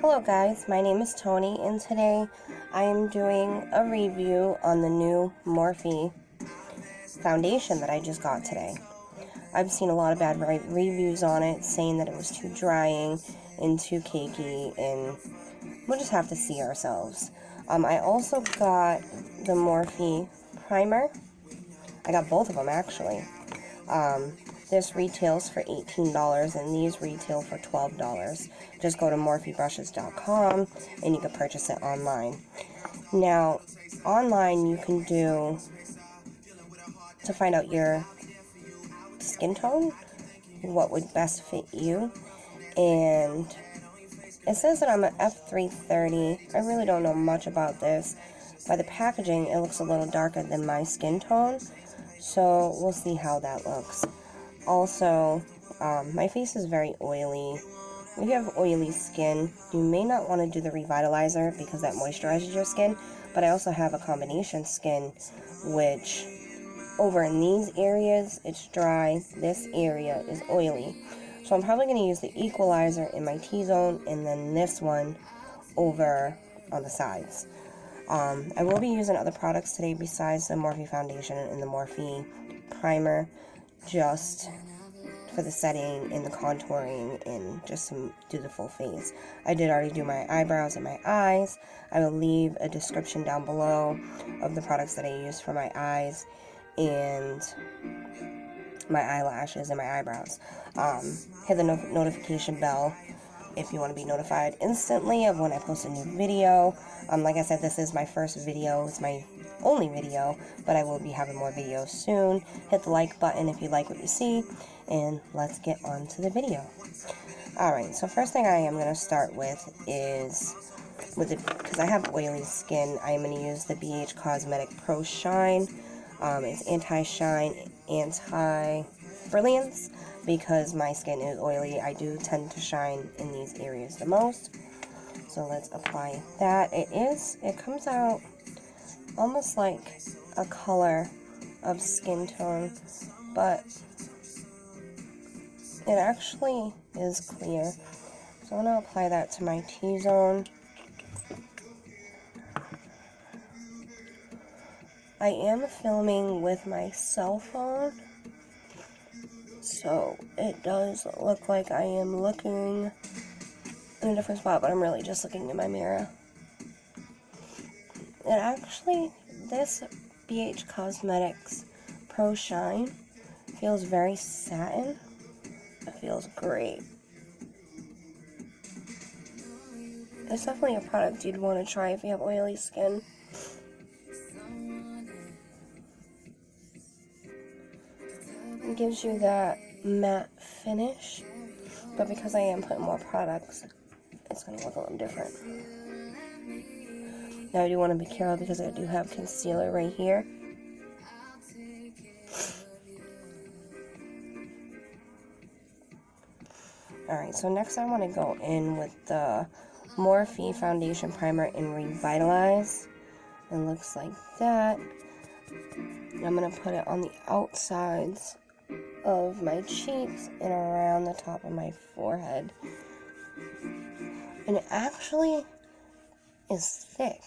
Hello guys, my name is Tony and today I am doing a review on the new Morphe foundation that I just got today. I've seen a lot of bad re reviews on it saying that it was too drying and too cakey and we'll just have to see ourselves. Um, I also got the Morphe primer. I got both of them actually. Um, this retails for $18 and these retail for $12. Just go to morphebrushes.com and you can purchase it online. Now, online you can do to find out your skin tone, what would best fit you. And it says that I'm an F330. I really don't know much about this. By the packaging, it looks a little darker than my skin tone. So we'll see how that looks. Also, um, my face is very oily. If you have oily skin, you may not want to do the revitalizer because that moisturizes your skin. But I also have a combination skin, which over in these areas, it's dry. This area is oily. So I'm probably going to use the equalizer in my T-zone and then this one over on the sides. Um, I will be using other products today besides the Morphe foundation and the Morphe primer just for the setting and the contouring and just to do the full face. I did already do my eyebrows and my eyes. I will leave a description down below of the products that I use for my eyes and my eyelashes and my eyebrows. Um, hit the no notification bell if you want to be notified instantly of when I post a new video. Um, like I said, this is my first video. It's my only video, but I will be having more videos soon. Hit the like button if you like what you see, and let's get on to the video. Alright, so first thing I am going to start with is, with it because I have oily skin, I am going to use the BH Cosmetic Pro Shine. Um, it's anti-shine, anti-brilliance, because my skin is oily. I do tend to shine in these areas the most. So let's apply that. It is, it comes out almost like a color of skin tone, but it actually is clear. So I'm going to apply that to my T-zone. I am filming with my cell phone, so it does look like I am looking in a different spot, but I'm really just looking in my mirror. It actually, this BH Cosmetics Pro Shine feels very satin. It feels great. It's definitely a product you'd want to try if you have oily skin. It gives you that matte finish, but because I am putting more products, it's going to look a little different. Now I do want to be careful because I do have concealer right here. Alright, so next I want to go in with the Morphe Foundation Primer in Revitalize. It looks like that. I'm going to put it on the outsides of my cheeks and around the top of my forehead. And actually is thick.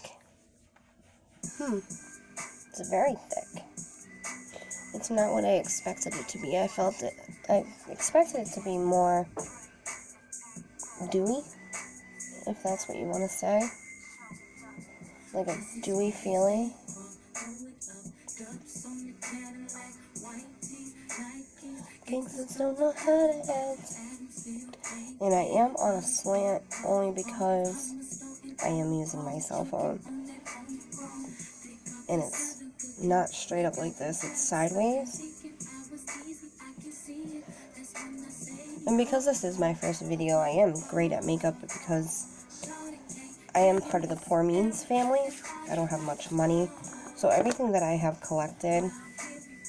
Hmm. It's very thick. It's not what I expected it to be. I felt it. I expected it to be more dewy, if that's what you want to say. Like a dewy feeling. Gangsters don't know how to act. And I am on a slant only because I am using my cell phone. And it's not straight up like this, it's sideways. And because this is my first video, I am great at makeup because I am part of the poor means family. I don't have much money. So everything that I have collected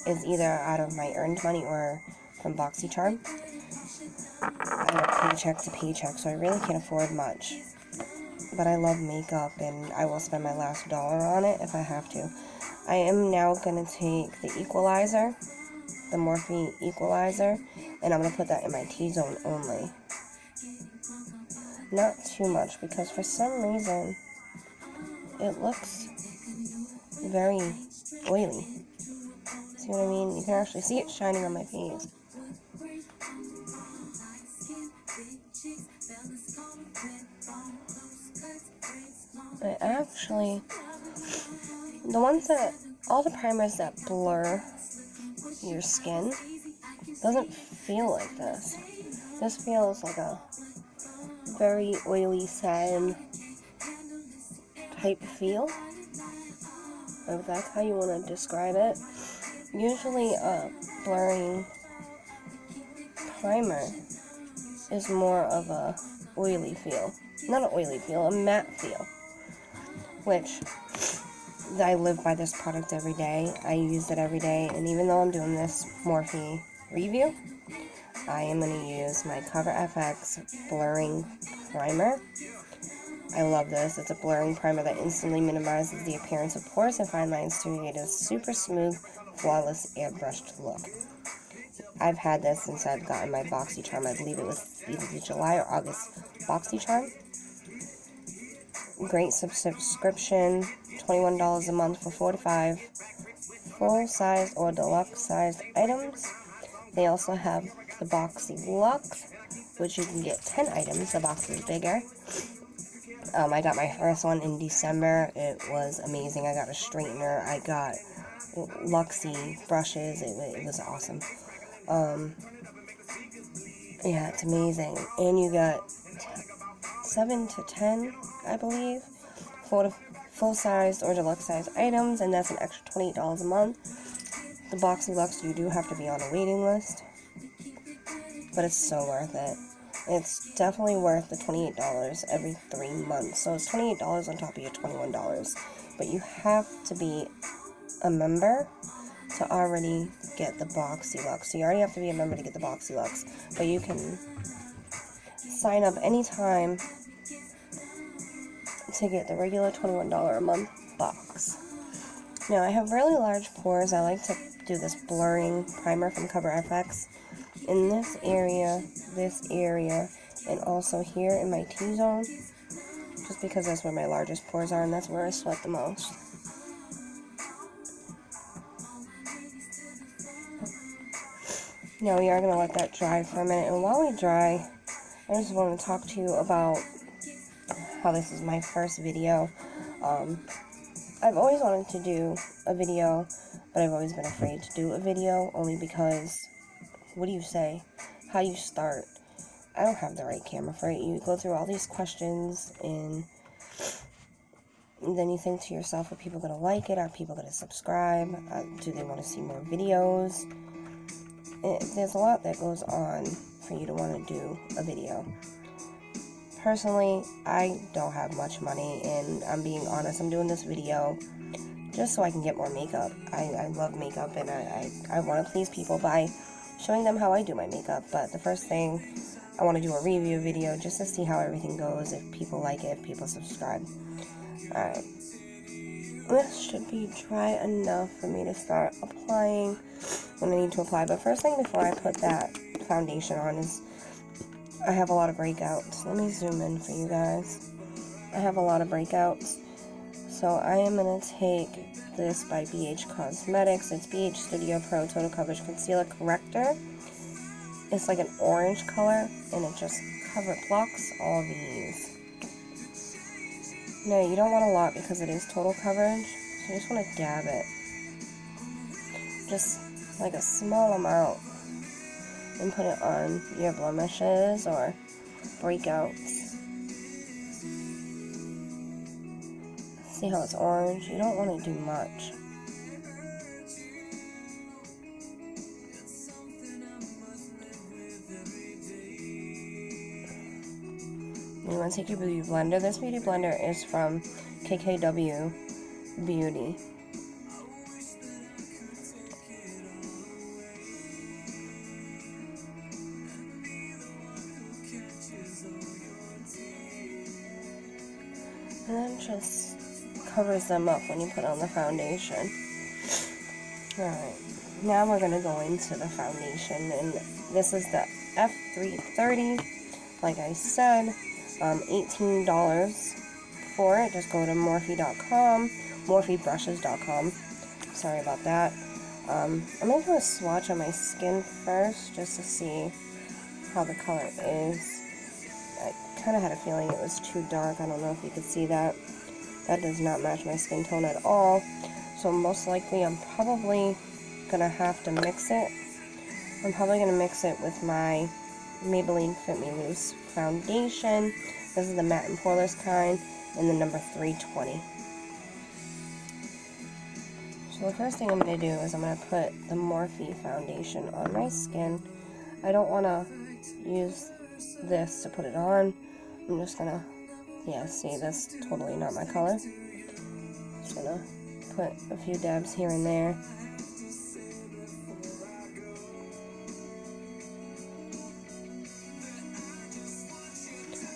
is either out of my earned money or from BoxyCharm. I'm a paycheck to paycheck, so I really can't afford much. But I love makeup, and I will spend my last dollar on it if I have to. I am now going to take the equalizer, the Morphe equalizer, and I'm going to put that in my T-zone only. not too much because for some reason it looks very oily. See what I mean? You can actually see it shining on my face. But actually, the ones that, all the primers that blur your skin doesn't feel like this. This feels like a very oily sand type feel. If that's how you want to describe it. Usually a blurring primer is more of a oily feel. Not an oily feel, a matte feel. Which I live by this product every day. I use it every day, and even though I'm doing this Morphe review, I am going to use my Cover FX blurring primer. I love this. It's a blurring primer that instantly minimizes the appearance of pores and fine lines to create a super smooth, flawless, airbrushed look. I've had this since I've gotten my BoxyCharm. I believe it was either the July or August BoxyCharm. Great subscription, $21 a month for 45 full size or deluxe sized items. They also have the Boxy Luxe, which you can get 10 items. The box is bigger. Um, I got my first one in December. It was amazing. I got a straightener. I got Luxie brushes. It, it was awesome. Um, yeah, it's amazing. And you got 7 to 10, I believe, for full sized or deluxe size items, and that's an extra $28 a month. The Boxy Luxe, you do have to be on a waiting list, but it's so worth it. It's definitely worth the $28 every three months. So it's $28 on top of your $21. But you have to be a member to already get the Boxy Luxe. So you already have to be a member to get the Boxy Luxe. But you can sign up anytime to get the regular $21 a month box. Now I have really large pores. I like to do this blurring primer from Cover FX in this area, this area, and also here in my T-zone, just because that's where my largest pores are and that's where I sweat the most. Now we are going to let that dry for a minute, and while we dry, I just want to talk to you about how this is my first video. Um, I've always wanted to do a video, but I've always been afraid to do a video, only because what do you say? How do you start? I don't have the right camera for it. You go through all these questions and then you think to yourself, are people going to like it? Are people going to subscribe? Uh, do they want to see more videos? It, there's a lot that goes on for you to want to do a video. Personally, I don't have much money, and I'm being honest, I'm doing this video just so I can get more makeup. I, I love makeup, and I, I, I want to please people by showing them how I do my makeup. But the first thing, I want to do a review video just to see how everything goes, if people like it, if people subscribe. Alright. This should be dry enough for me to start applying when I need to apply. But first thing before I put that foundation on is I have a lot of breakouts. Let me zoom in for you guys. I have a lot of breakouts. So I am going to take this by BH Cosmetics. It's BH Studio Pro Total Coverage Concealer Corrector. It's like an orange color, and it just cover blocks all these. No, you don't want a lot because it is total coverage. So you just want to dab it. Just like a small amount. And put it on your blemishes or breakouts. See how it's orange? You don't want to do much. You want to take your beauty blender. This beauty blender is from KKW Beauty. Covers them up when you put on the foundation. Alright, now we're going to go into the foundation, and this is the F330. Like I said, um, $18 for it. Just go to morphe.com, morphebrushes.com. Sorry about that. Um, I'm going to do a swatch on my skin first just to see how the color is. I kind of had a feeling it was too dark. I don't know if you could see that. That does not match my skin tone at all. So most likely I'm probably going to have to mix it. I'm probably going to mix it with my Maybelline Fit Me Loose foundation. This is the matte and poreless kind in the number 320. So the first thing I'm going to do is I'm going to put the Morphe foundation on my skin. I don't want to use this to put it on. I'm just going to, yeah, see, that's totally not my color. Just to put a few dabs here and there.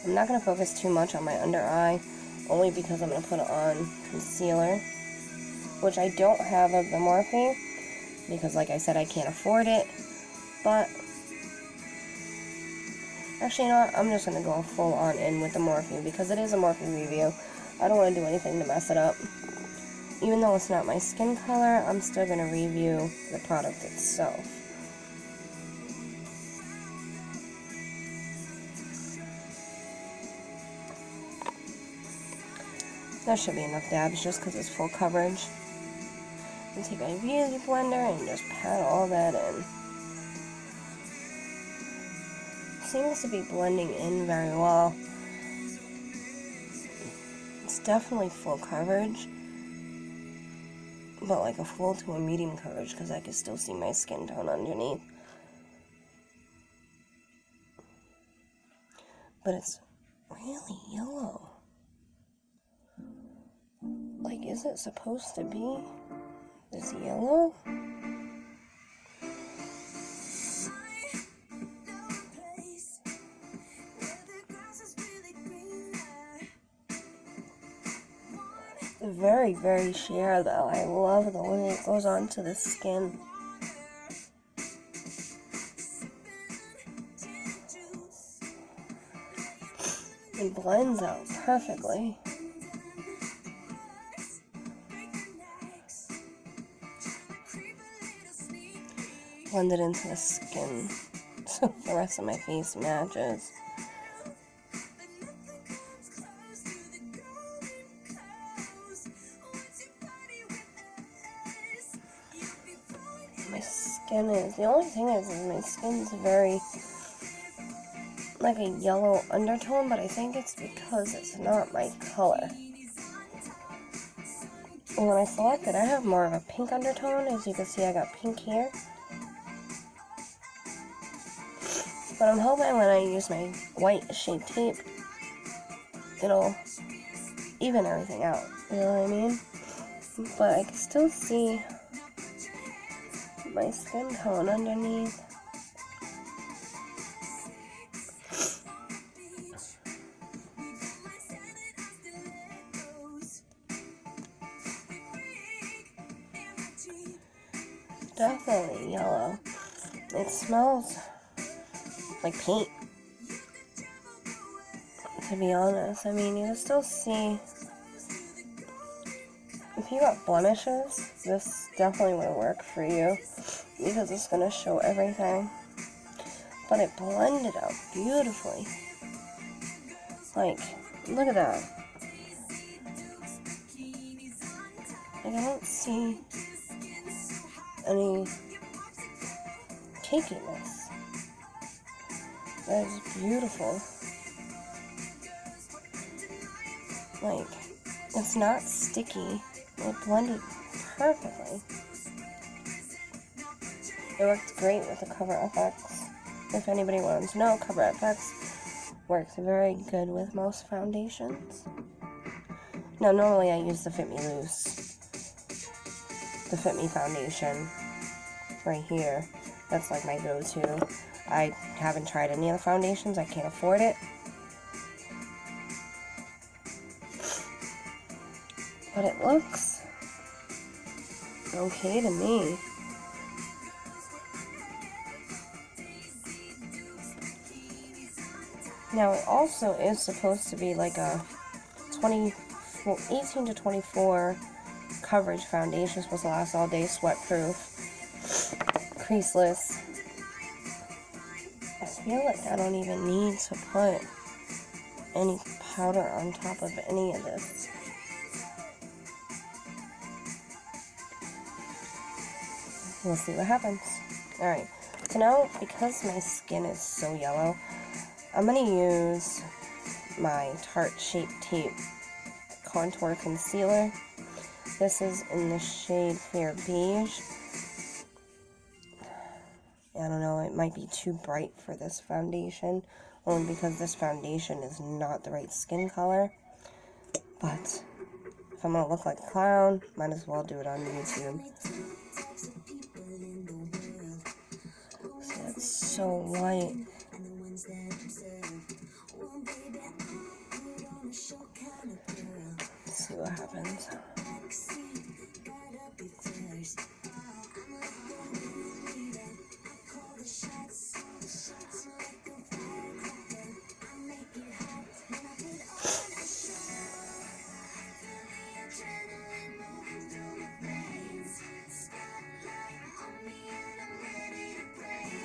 I'm not going to focus too much on my under eye, only because I'm going to put on concealer which I don't have of the Morphe, because like I said, I can't afford it, but, actually, you know what, I'm just going to go full on in with the Morphe, because it is a Morphe review. I don't want to do anything to mess it up. Even though it's not my skin color, I'm still going to review the product itself. That should be enough dabs just because it's full coverage and take my beauty blender and just pat all that in. Seems to be blending in very well. It's definitely full coverage, but like a full to a medium coverage because I can still see my skin tone underneath. But it's really yellow. Like, is it supposed to be? this yellow. Very, very sheer though. I love the way it goes onto the skin. It blends out perfectly. blend it into the skin so the rest of my face matches. Skin is, the only thing is, is my skin's very, like a yellow undertone, but I think it's because it's not my color. And when I select it, I have more of a pink undertone. As you can see, I got pink here. But I'm hoping when I use my white shape tape, it'll even everything out. You know what I mean? But I can still see my skin tone underneath. Definitely yellow. It smells like paint. To be honest, I mean, you can still see if you got blemishes, this definitely would work for you because it's going to show everything. But it blended out beautifully. Like, look at that. Like, I don't see any cakiness. That is beautiful. Like, it's not sticky. It blended perfectly. It worked great with the Cover FX. If anybody wants to know, Cover FX works very good with most foundations. Now, normally I use the Fit Me Loose, the Fit Me foundation right here. That's like my go-to. I haven't tried any of the foundations. I can't afford it. But it looks okay to me. Now, it also is supposed to be like a 20, 18 to 24 coverage foundation. supposed to last all day, sweat proof, creaseless. I feel like I don't even need to put any powder on top of any of this. We'll see what happens. Alright, so now because my skin is so yellow, I'm going to use my Tarte Shape Tape Contour Concealer. This is in the shade Fair Beige. I don't know, it might be too bright for this foundation, only because this foundation is not the right skin color. But if I'm to look like a clown, might as well do it on YouTube. So white. see what happens.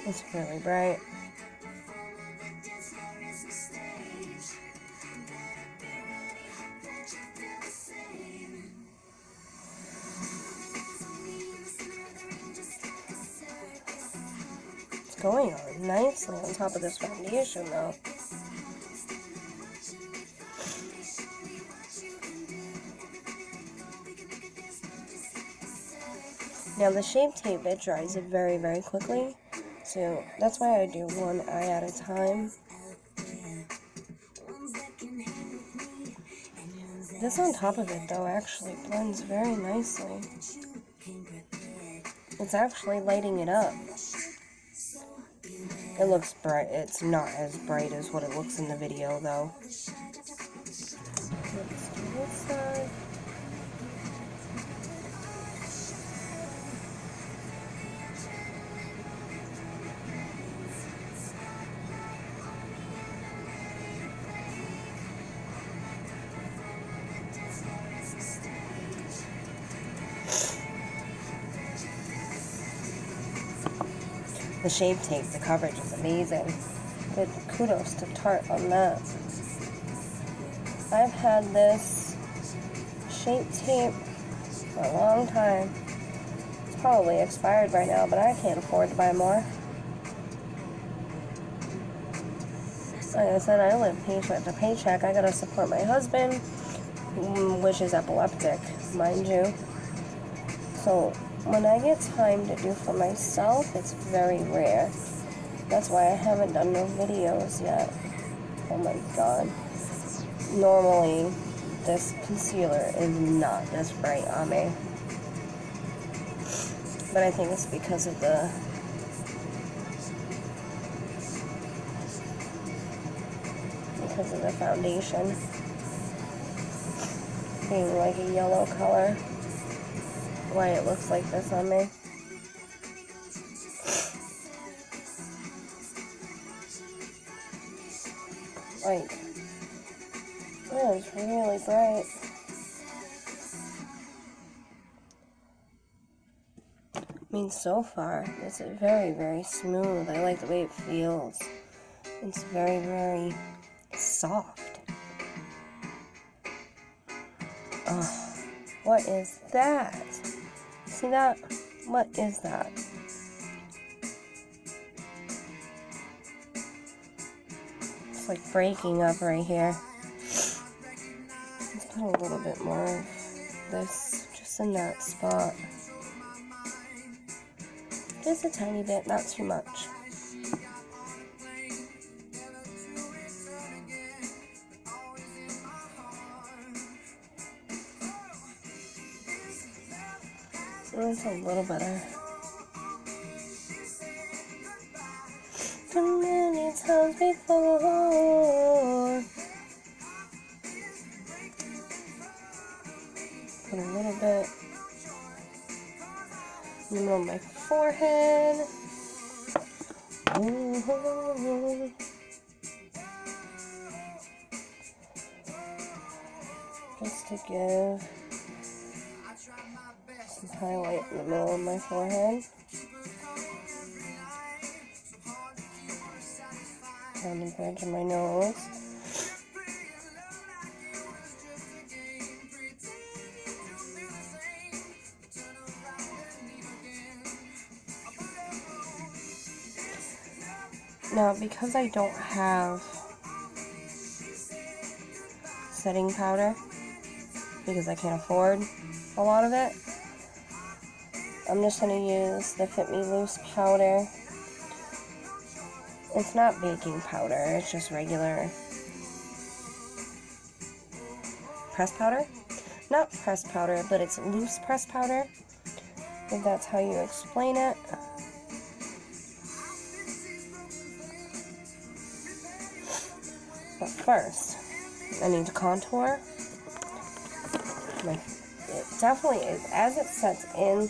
It's really bright. It's going on nicely on top of this foundation though. Now the Shape Tape, it dries it very, very quickly. That's why I do one eye at a time. This on top of it though actually blends very nicely. It's actually lighting it up. It looks bright. It's not as bright as what it looks in the video, though. The Shape Tape, the coverage is amazing. Good kudos to Tarte on that. I've had this Shape Tape for a long time. It's probably expired by now, but I can't afford to buy more. Like I said, I live paycheck to paycheck. I gotta support my husband, mm, which is epileptic, mind you. So when I get time to do for myself, it's very rare. That's why I haven't done no videos yet. Oh my god. Normally, this concealer is not this bright on me. But I think it's because of the because of the foundation being like a yellow color why it looks like this on me. Like, oh, it's really bright. I mean, so far, it's very, very smooth. I like the way it feels. It's very, very soft. Oh, what is that? See that? What is that? It's like breaking up right here. Let's put a little bit more of this just in that spot. Just a tiny bit, not too much. That's a little better. Too many times before. Put a little bit in my forehead. Just to give highlight in the middle of my forehead. Down the bridge of my nose. Now, because I don't have setting powder, because I can't afford a lot of it, I'm just going to use the Fit Me Loose powder. It's not baking powder, it's just regular press powder. Not press powder, but it's loose press powder, if that's how you explain it. But first, I need to contour. My, it definitely is, as it sets in,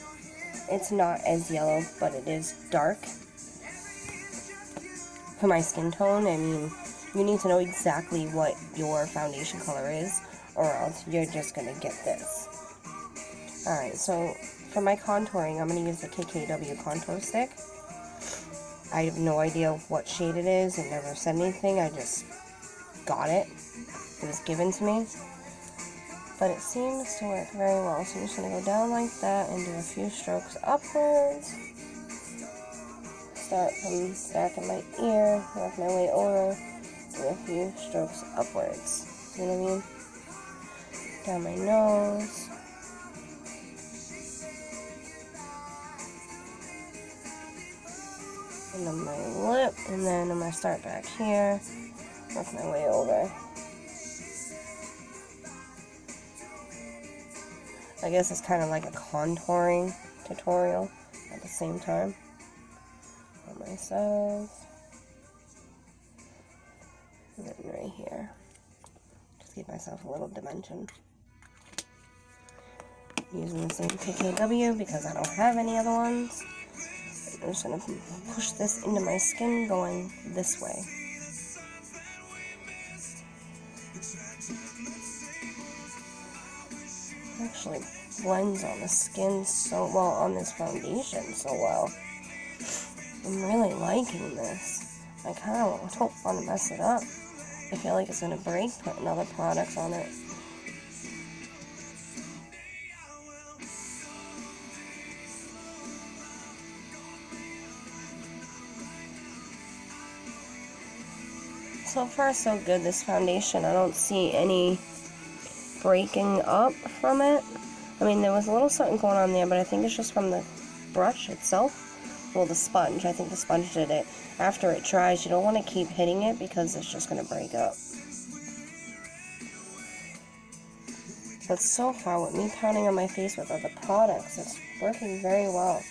it's not as yellow, but it is dark. For my skin tone, I mean, you need to know exactly what your foundation color is, or else you're just going to get this. Alright, so for my contouring, I'm going to use the KKW contour stick. I have no idea what shade it is. It never said anything. I just got it. It was given to me. But it seems to work very well. So I'm just going to go down like that and do a few strokes upwards. Start from back of my ear, work my way over, do a few strokes upwards. You know what I mean? Down my nose. And on my lip, and then I'm going to start back here, work my way over. I guess it's kind of like a contouring tutorial at the same time on myself. And then right here. Just give myself a little dimension. Using the same KKW because I don't have any other ones. I'm just going to push this into my skin going this way. Actually blends on the skin so well, on this foundation so well. I'm really liking this. I kind of don't want to mess it up. I feel like it's going to break putting other products on it. So far so good, this foundation. I don't see any breaking up from it. I mean, there was a little something going on there, but I think it's just from the brush itself. Well, the sponge. I think the sponge did it. After it dries, you don't want to keep hitting it because it's just going to break up. But so far, with me pounding on my face with other products, it's working very well.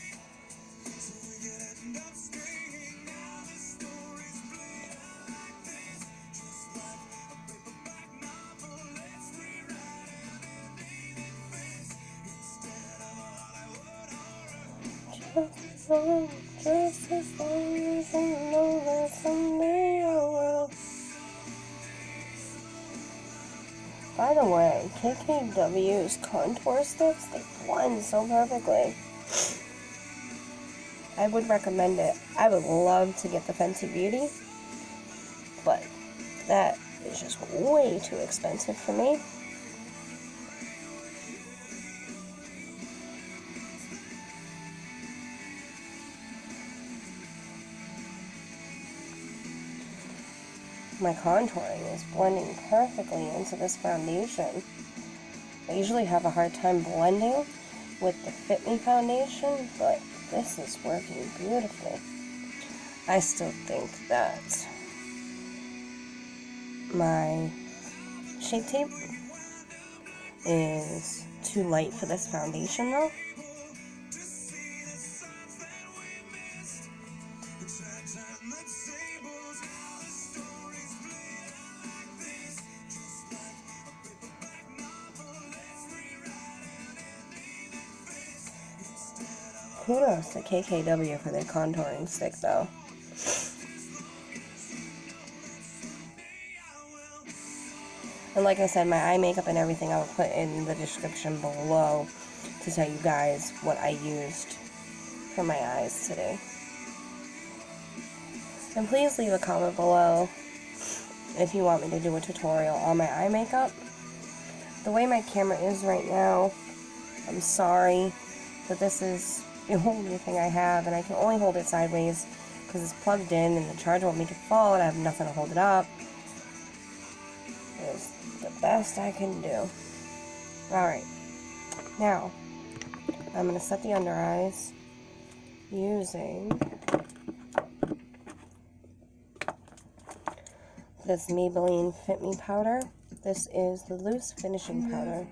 KKW's contour sticks, they blend so perfectly. I would recommend it. I would love to get the Fenty Beauty, but that is just way too expensive for me. my contouring is blending perfectly into this foundation. I usually have a hard time blending with the Fit Me foundation, but this is working beautifully. I still think that my Shape Tape is too light for this foundation though. KKW for their contouring stick, though. And like I said, my eye makeup and everything I will put in the description below to tell you guys what I used for my eyes today. And please leave a comment below if you want me to do a tutorial on my eye makeup. The way my camera is right now, I'm sorry that this is the only thing I have and I can only hold it sideways because it's plugged in and the charger won't make it fall and I have nothing to hold it up. It's the best I can do. Alright, now I'm going to set the under eyes using this Maybelline Fit Me powder. This is the loose finishing powder.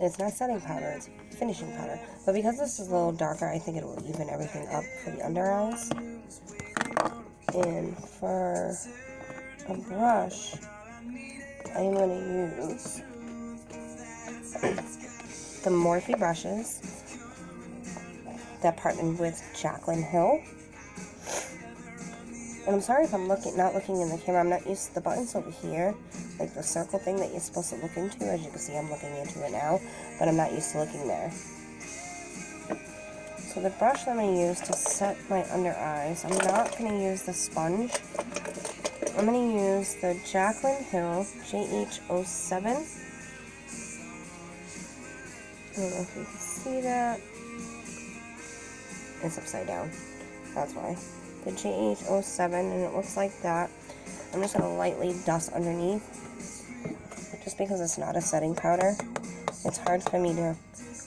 It's not setting powder, it's finishing powder. But because this is a little darker, I think it will even everything up for the under eyes. And for a brush, I'm going to use the Morphe brushes that partnered with Jaclyn Hill. And I'm sorry if I'm looking not looking in the camera. I'm not used to the buttons over here, like the circle thing that you're supposed to look into. As you can see, I'm looking into it now, but I'm not used to looking there. So the brush that I'm going to use to set my under eyes, I'm not going to use the sponge. I'm going to use the Jaclyn Hill JH07. I don't know if you can see that. It's upside down. That's why. The JH07, and it looks like that. I'm just going to lightly dust underneath. Just because it's not a setting powder. It's hard for me to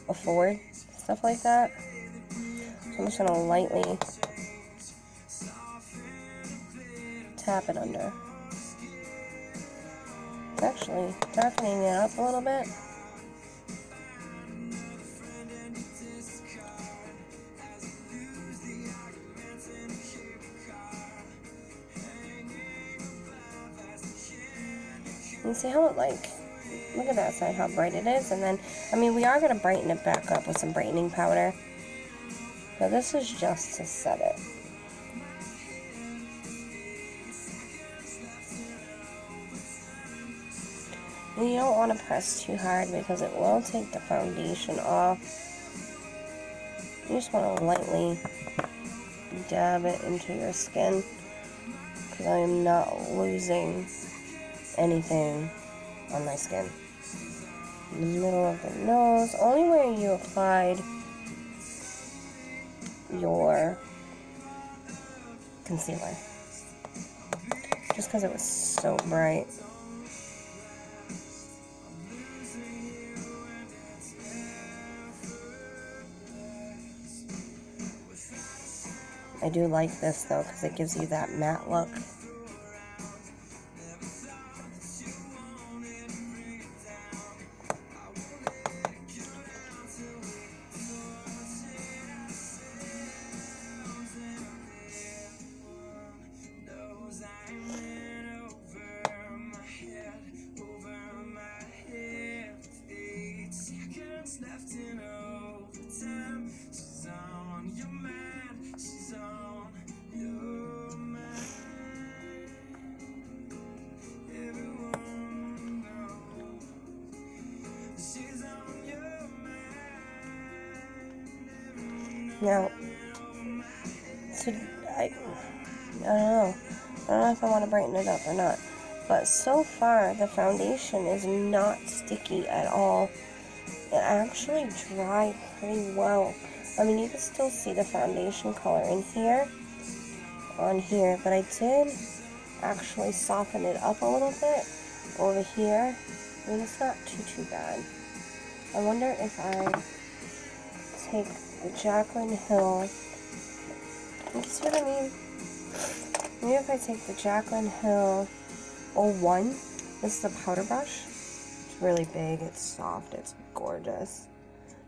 afford stuff like that. So I'm just going to lightly tap it under. It's Actually, darkening it up a little bit. And see how it like, look at that side, how bright it is. And then, I mean, we are going to brighten it back up with some brightening powder. But this is just to set it. And you don't want to press too hard because it will take the foundation off. You just want to lightly dab it into your skin because I am not losing anything on my skin. In the middle of the nose, only where you applied your concealer. Just because it was so bright. I do like this though because it gives you that matte look. Now, so I, I don't know. I don't know if I want to brighten it up or not. But so far, the foundation is not sticky at all. It actually dried pretty well. I mean, you can still see the foundation color in here, on here, but I did actually soften it up a little bit over here. I mean, it's not too, too bad. I wonder if I take Jaclyn Hill. You see what I mean? Maybe if I take the Jaclyn Hill 01, this is a powder brush. It's really big, it's soft, it's gorgeous.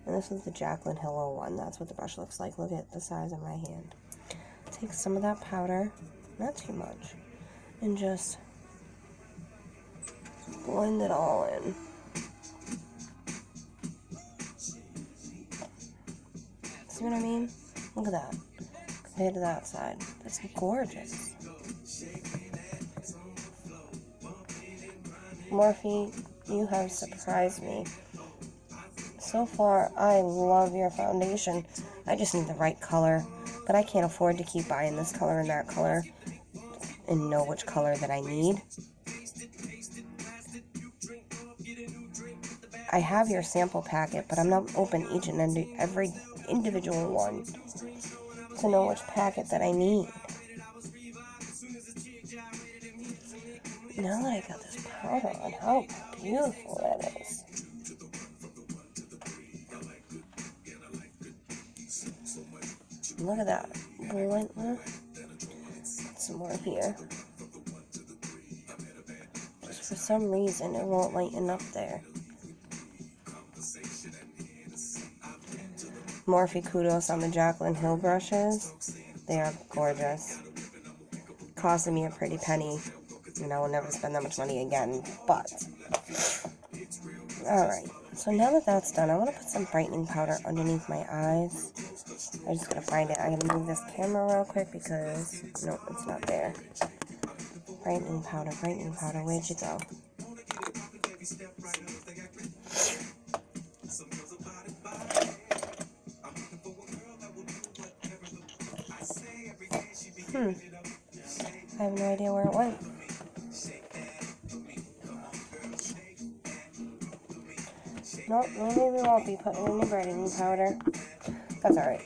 And this is the Jaclyn Hill 01. That's what the brush looks like. Look at the size of my hand. Take some of that powder, not too much, and just blend it all in. See what I mean? Look at that. Compared to that side. That's gorgeous. Morphe, you have surprised me. So far, I love your foundation. I just need the right color, but I can't afford to keep buying this color and that color and know which color that I need. I have your sample packet, but I'm not open each and every individual one to know which packet that I need. Now that I got this powder on, how beautiful that is. Look at that. Some more here. Just for some reason, it won't lighten up there. Morphe kudos on the Jaclyn Hill brushes. They are gorgeous. Costing me a pretty penny. And I will never spend that much money again. But, alright. So now that that's done, I want to put some brightening powder underneath my eyes. I just gotta find it. I gotta move this camera real quick because, no, it's not there. Brightening powder, brightening powder, where'd you go? Hmm. I have no idea where it went. Nope, maybe we won't be putting any brightening powder. That's alright.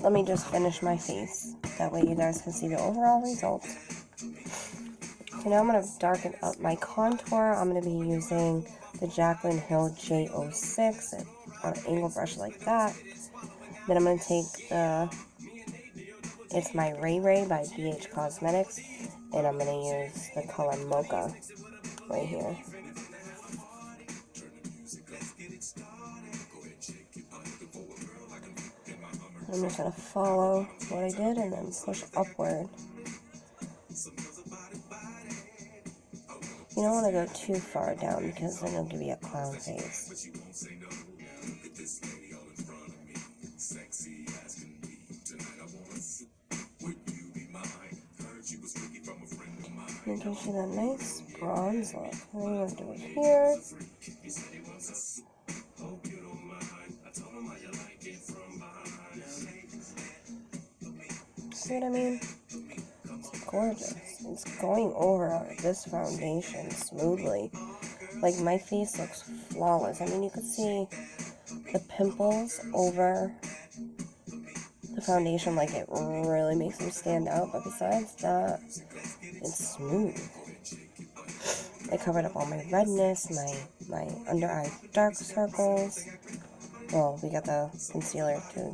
Let me just finish my face. That way you guys can see the overall result. So now I'm going to darken up my contour. I'm going to be using the Jaclyn Hill J06 on an angle brush like that. Then I'm going to take the it's my Ray Ray by BH Cosmetics, and I'm going to use the color Mocha right here. I'm just going to follow what I did and then push upward. You don't want to go too far down because then it'll give you a clown face. It gives you that nice bronze look. Then you want to do it here. See what I mean? It's gorgeous. It's going over this foundation smoothly. Like my face looks flawless. I mean, you can see the pimples over the foundation. Like it really makes them stand out. But besides that, it's smooth. I covered up all my redness, my my under eye dark circles. Well, we got the concealer to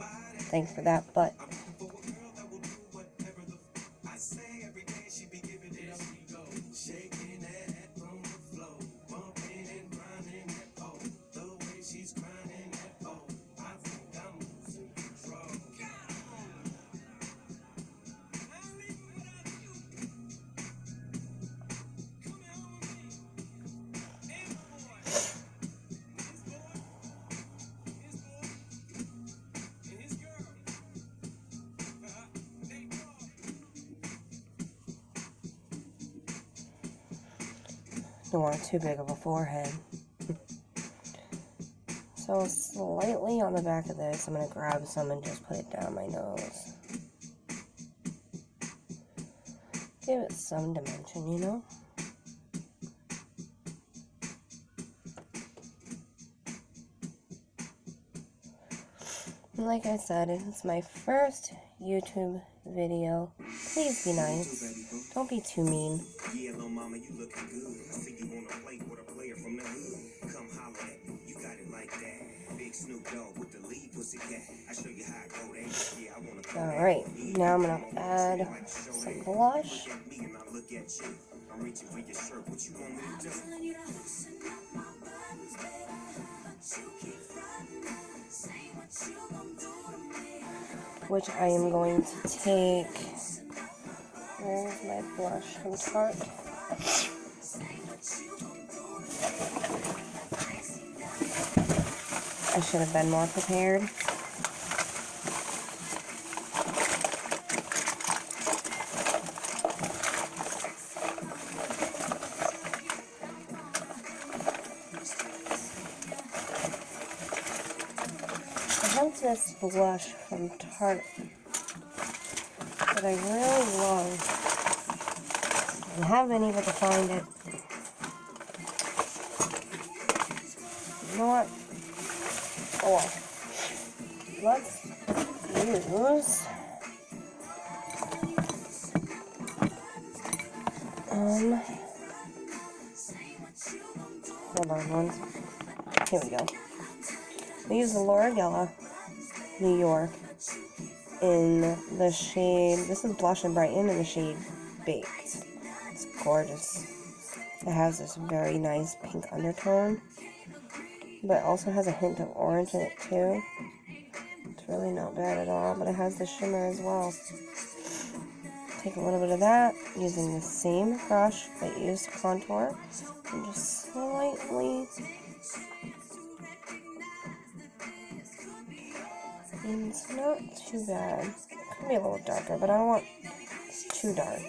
thank for that, but don't want too big of a forehead. so slightly on the back of this, I'm going to grab some and just put it down my nose. Give it some dimension, you know? like I said, it's my first YouTube video. Please be nice. Don't be too mean. Yeah, little mama, you looking good. I see you on a plate with a player from the hood. Come holler at me. You got it like that. Big Snoop Dogg with the lead pussy cat. I show you how I go there. Yeah, I wanna All right. Now I'm going to add some blush. I'm reaching for your shirt. What you want me to do? Which I am going to take there's my blush from Tarte. I should have been more prepared. I have this blush from Tarte I really love. I haven't been able to find it. You know what? Oh. Let's use um hold on one here we go. We use the Laura Geller New York in the shade this is blush and brighten in the shade baked. It's gorgeous. It has this very nice pink undertone but also has a hint of orange in it too. It's really not bad at all, but it has the shimmer as well. Take a little bit of that using the same brush that used to contour and just slightly it's not too bad. It could be a little darker, but I don't want it's too dark.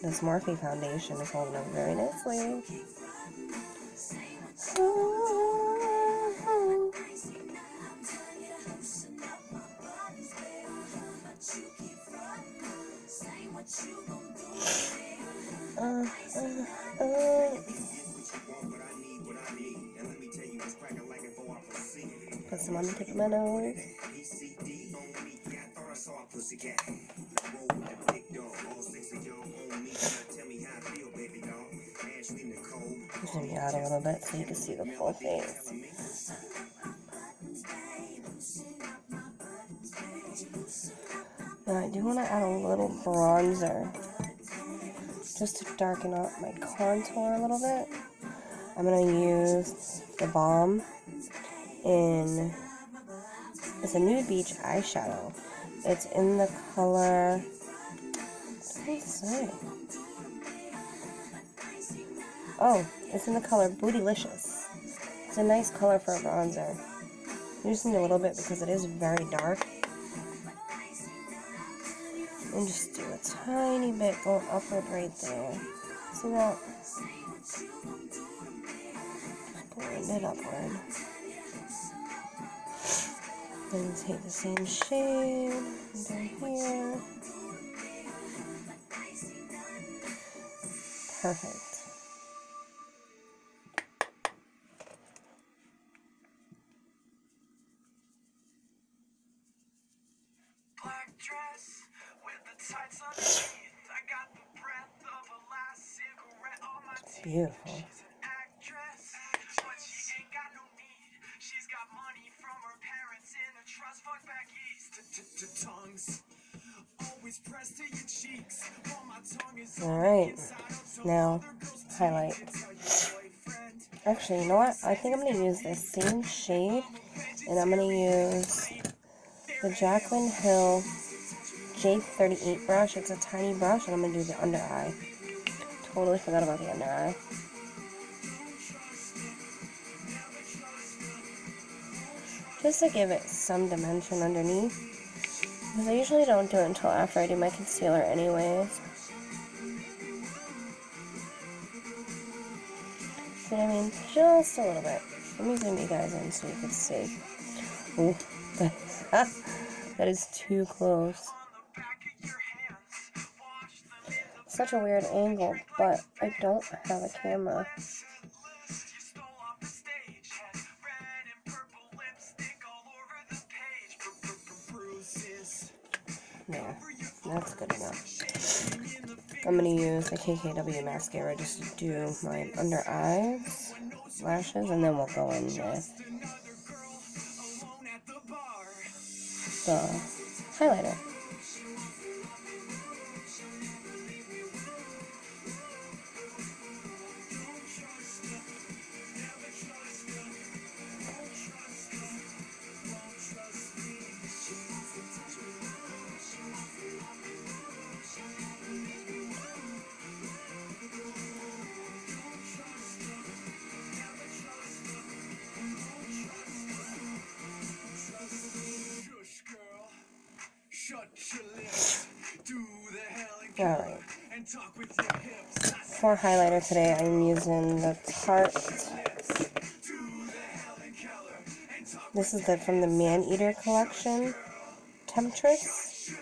This Morphe foundation is holding up very nicely. Uh, On the tip of my you out a little bit so you can see the full face. Now I do want to add a little bronzer just to darken up my contour a little bit. I'm going to use the Balm in, it's a nude beach eyeshadow. It's in the color? Oh, it's in the color Bootylicious. It's a nice color for a bronzer. I'm using a little bit because it is very dark. And just do a tiny bit going upward right there. See that? Blend it upward. Then take the same shade down here. Perfect. Black right. Now, highlight. Actually, you know what? I think I'm going to use the same shade, and I'm going to use the Jaclyn Hill J38 brush. It's a tiny brush, and I'm going to do the under eye. Totally forgot about the under eye. Just to give it some dimension underneath. Because I usually don't do it until after I do my concealer anyways. See what I mean? Just a little bit. Let me zoom you guys in so you can see. Ooh, that is too close. Such a weird angle, but I don't have a camera. Yeah, that's good enough. I'm gonna use the KKW mascara just to do my under eyes, lashes, and then we'll go in with the highlighter. Highlighter today, I'm using the Tarte. This is the from the Man Eater collection, Temptress.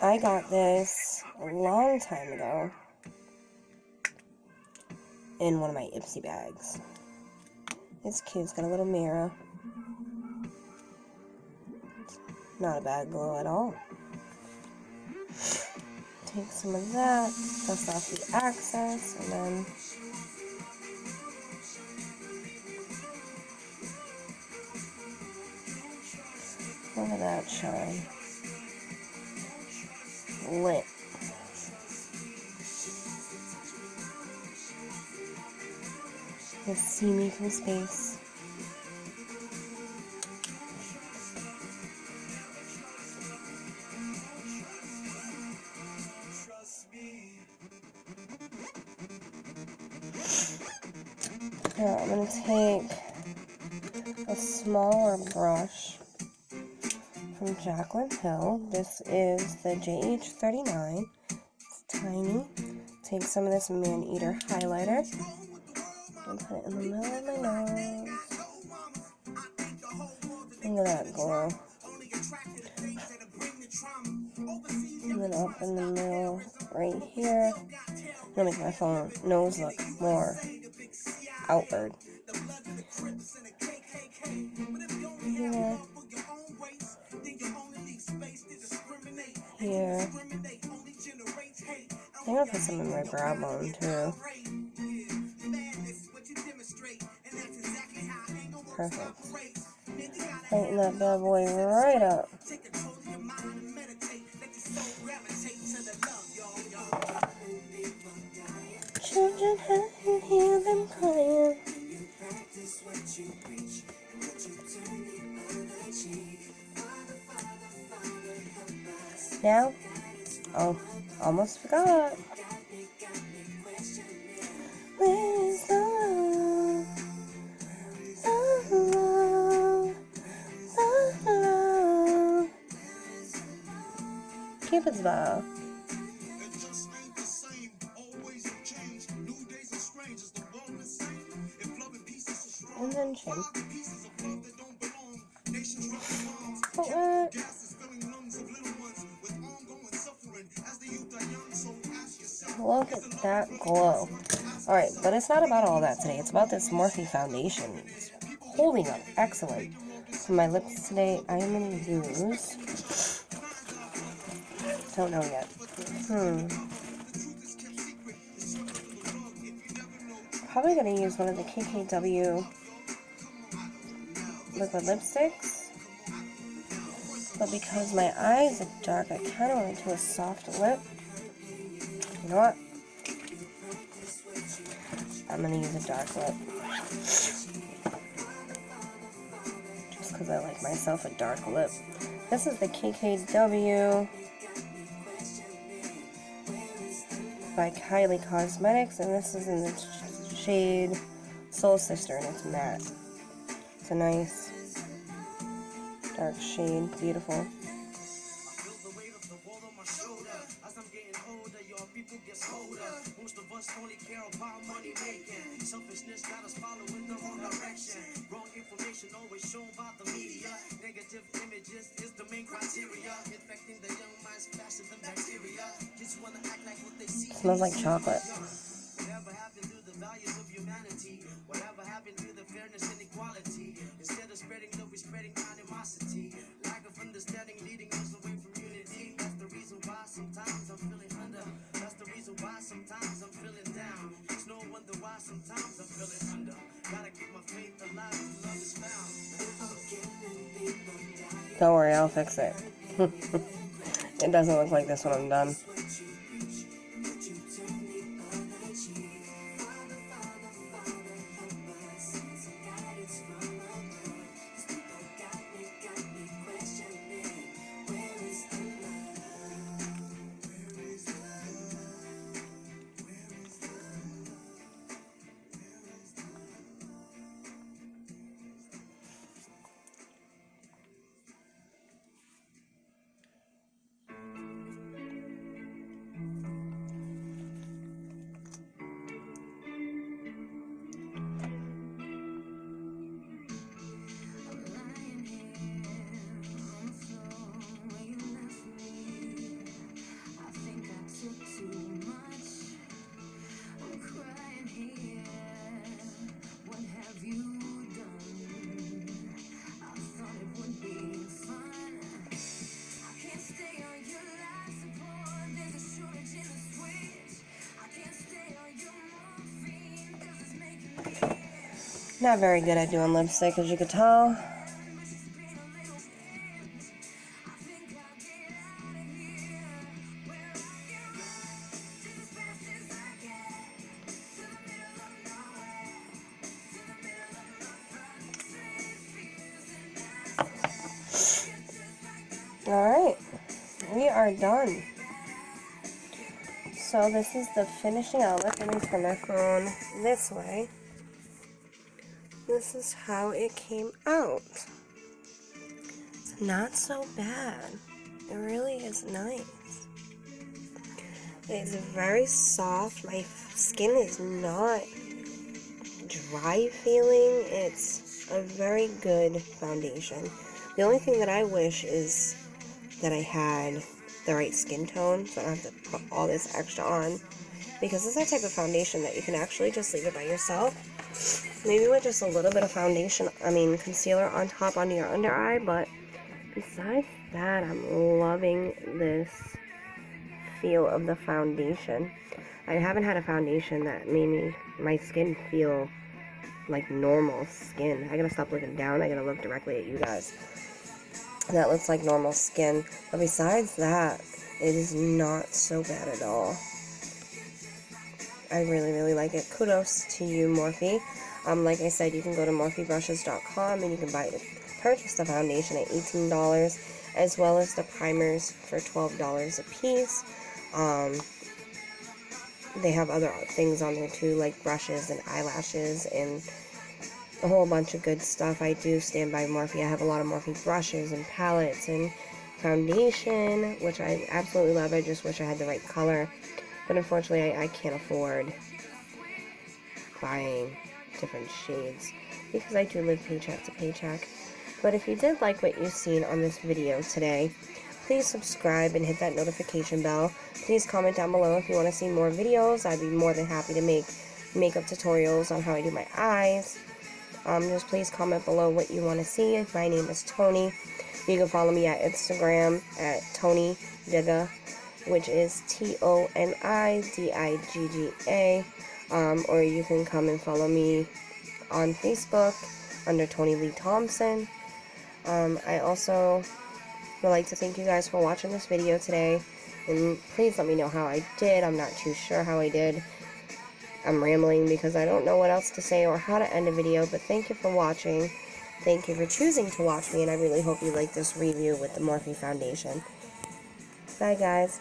I got this a long time ago in one of my Ipsy bags. It's cute. It's got a little mirror. Not a bad glow at all. Take some of that, dust off the excess, and then look at that shine. Lit. You see me from space. I'm going to take a smaller brush from Jaclyn Hill. This is the JH39. It's tiny. Take some of this Man Eater highlighter and put it in the middle of my nose. Look at that glow. And then up in the middle, right here. Gonna make my phone nose look more outward. Here. Here. I'm gonna put some in my brow bone too. Perfect. Tighten that bad boy right up. Now, oh, almost forgot. Cupid's bow. It just ain't Look at that glow. Alright, but it's not about all that today. It's about this Morphe foundation. It's holding up excellent. For my lips today, I am going to use... Don't know yet. Hmm. Probably going to use one of the KKW liquid lipsticks. But because my eyes are dark, I kind of want to do a soft lip. You know what? I'm gonna use a dark lip. Just because I like myself a dark lip. This is the KKW by Kylie Cosmetics, and this is in the shade Soul Sister, and it's matte. It's a nice dark shade, beautiful. Smells like chocolate. Whatever happened to the values of humanity? Whatever happened to the fairness and equality? Instead of spreading love, we're spreading animosity. Lack of understanding leading us away from unity. That's the reason why sometimes I'm feeling under. That's the reason why sometimes I'm feeling down. It's no wonder why sometimes I'm feeling under. Gotta keep my faith alive love is found. Don't worry, I'll fix it. it doesn't look like this when I'm done. Not very good at doing lipstick, as you could tell. Alright, we are done. So this is the finishing out. Let me turn my phone this way. This is how it came out. It's not so bad. It really is nice. It's very soft. My skin is not dry feeling. It's a very good foundation. The only thing that I wish is that I had the right skin tone so I don't have to put all this extra on because it's that type of foundation that you can actually just leave it by yourself maybe with just a little bit of foundation I mean concealer on top under your under eye but besides that I'm loving this feel of the foundation I haven't had a foundation that made me my skin feel like normal skin I gotta stop looking down I gotta look directly at you guys that looks like normal skin. But besides that, it is not so bad at all. I really, really like it. Kudos to you, Morphe. Um, like I said, you can go to morphebrushes.com and you can buy purchase the foundation at $18 as well as the primers for $12 a piece. Um, they have other things on there too, like brushes and eyelashes and a whole bunch of good stuff. I do stand by Morphe. I have a lot of Morphe brushes and palettes and foundation, which I absolutely love. I just wish I had the right color. But unfortunately, I, I can't afford buying different shades because I do live paycheck to paycheck. But if you did like what you've seen on this video today, please subscribe and hit that notification bell. Please comment down below if you want to see more videos. I'd be more than happy to make makeup tutorials on how I do my eyes, um, just please comment below what you want to see. My name is Toni. You can follow me at Instagram at Toni Digga, which is T-O-N-I-D-I-G-G-A. Um, or you can come and follow me on Facebook under Toni Lee Thompson. Um, I also would like to thank you guys for watching this video today. And please let me know how I did. I'm not too sure how I did. I'm rambling because I don't know what else to say or how to end a video, but thank you for watching. Thank you for choosing to watch me, and I really hope you like this review with the Morphe Foundation. Bye, guys.